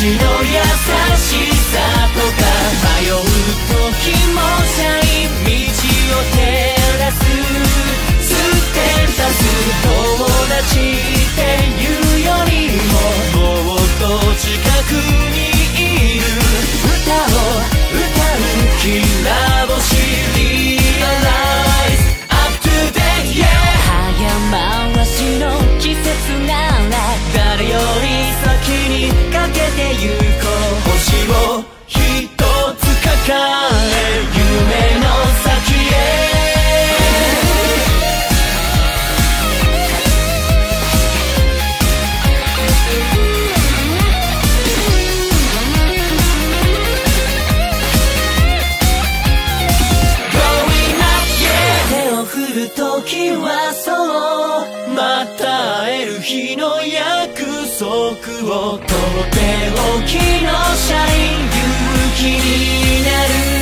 の優しさとか迷う時もシャイ道を照らすステータス友達っていうよりももっと近くにいる歌を歌うきら星リアライズ Up to date yeah! 早回しの季節なら誰よりてゆこをとっておきの社員勇気になる